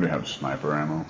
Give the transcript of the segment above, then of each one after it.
Somebody have sniper ammo?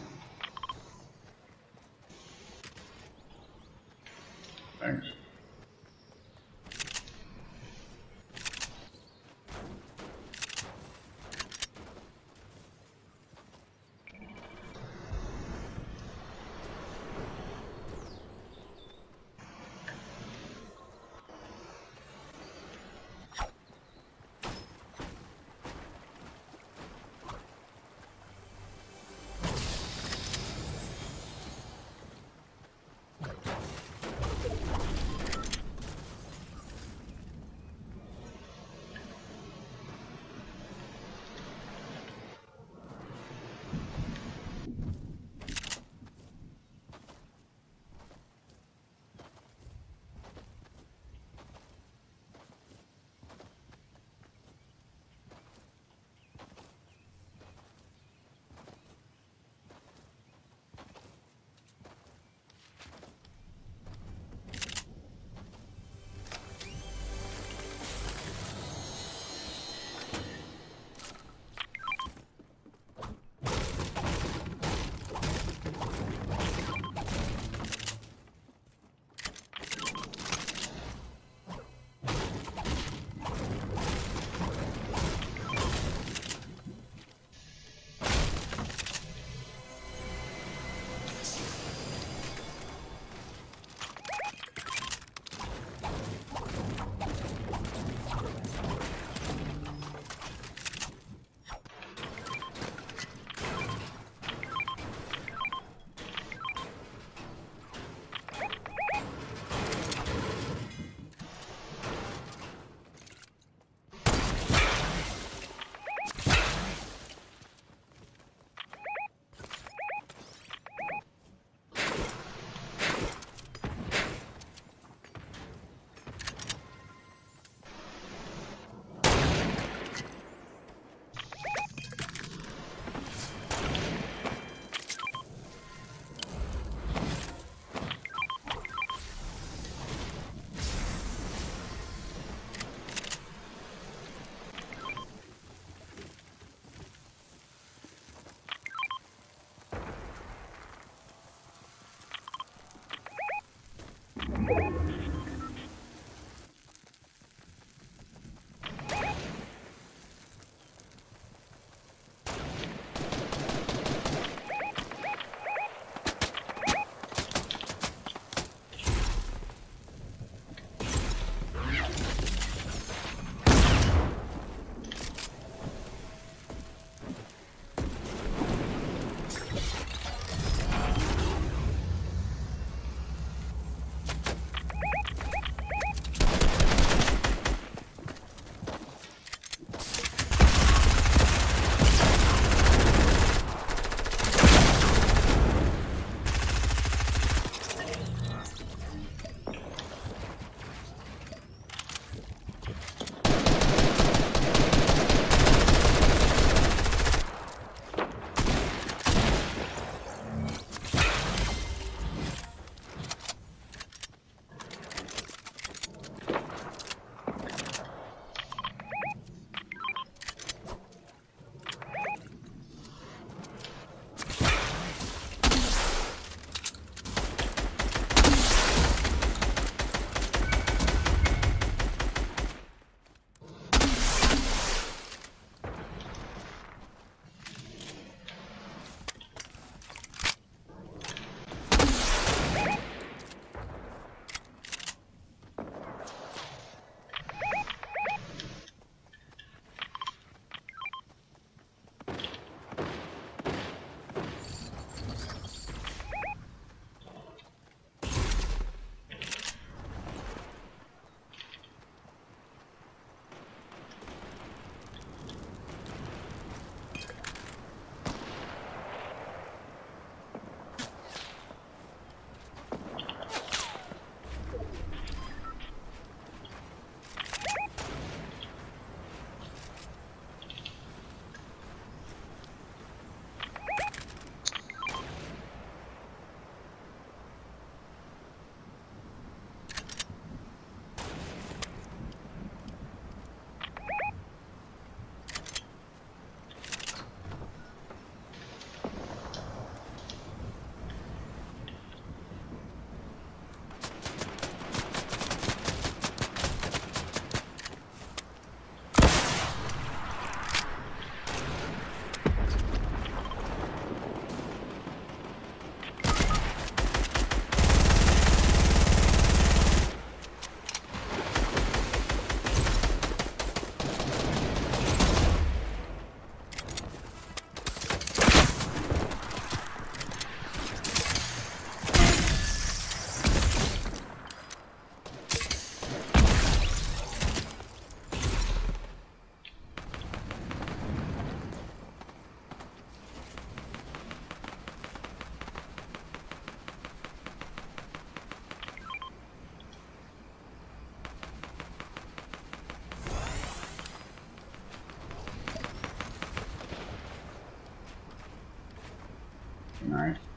Nice.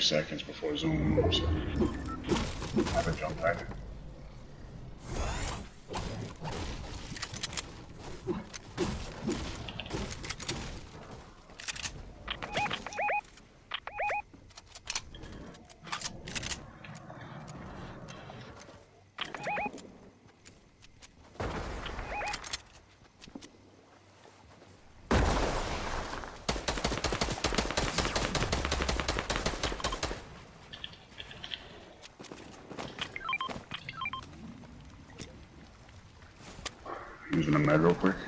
Seconds before Zoom moves. Have a jump back. Using a med real quick.